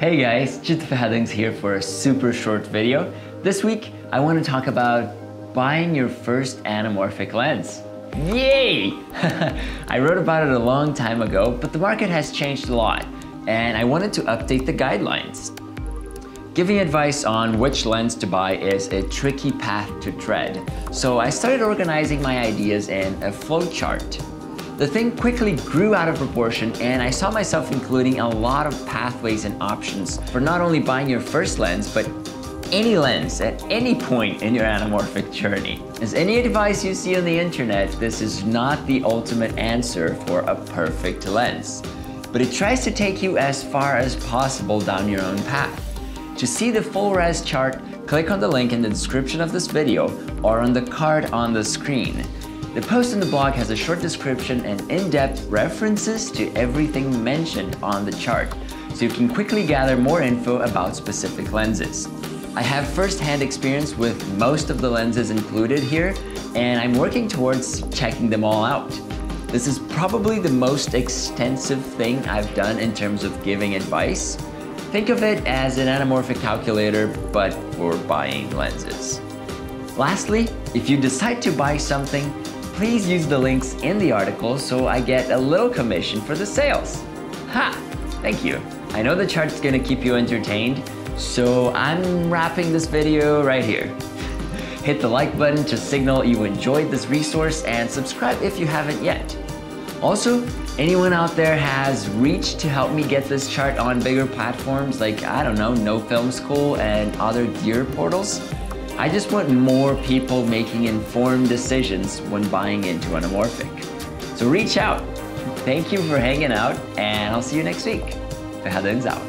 Hey guys, Tito Ferradans here for a super short video. This week, I want to talk about buying your first anamorphic lens. Yay! I wrote about it a long time ago, but the market has changed a lot, and I wanted to update the guidelines. Giving advice on which lens to buy is a tricky path to tread, so I started organizing my ideas in a flowchart. The thing quickly grew out of proportion and I saw myself including a lot of pathways and options for not only buying your first lens, but any lens at any point in your anamorphic journey. As any advice you see on the internet, this is not the ultimate answer for a perfect lens. But it tries to take you as far as possible down your own path. To see the full res chart, click on the link in the description of this video or on the card on the screen. The post in the blog has a short description and in-depth references to everything mentioned on the chart, so you can quickly gather more info about specific lenses. I have first-hand experience with most of the lenses included here, and I'm working towards checking them all out. This is probably the most extensive thing I've done in terms of giving advice. Think of it as an anamorphic calculator, but for buying lenses. Lastly, if you decide to buy something, please use the links in the article so I get a little commission for the sales. Ha! Thank you. I know the chart's gonna keep you entertained, so I'm wrapping this video right here. Hit the like button to signal you enjoyed this resource and subscribe if you haven't yet. Also, anyone out there has reached to help me get this chart on bigger platforms like, I don't know, No Film School and other gear portals? I just want more people making informed decisions when buying into anamorphic. So reach out. Thank you for hanging out, and I'll see you next week. Ferradans out.